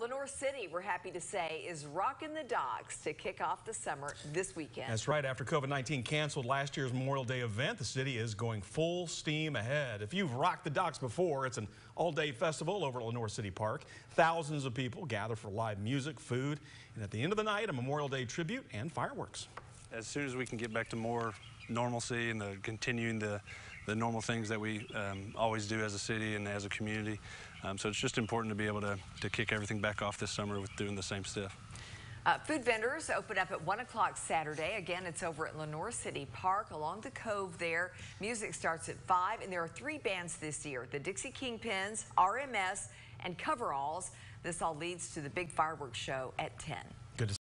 Lenoir City, we're happy to say, is rocking the docks to kick off the summer this weekend. That's right. After COVID-19 canceled last year's Memorial Day event, the city is going full steam ahead. If you've rocked the docks before, it's an all-day festival over at Lenoir City Park. Thousands of people gather for live music, food, and at the end of the night, a Memorial Day tribute and fireworks. As soon as we can get back to more normalcy and the, continuing the, the normal things that we um, always do as a city and as a community. Um, so it's just important to be able to, to kick everything back off this summer with doing the same stuff. Uh, food vendors open up at 1 o'clock Saturday. Again, it's over at Lenoir City Park along the cove there. Music starts at 5, and there are three bands this year, the Dixie Kingpins, RMS, and Coveralls. This all leads to the big fireworks show at 10.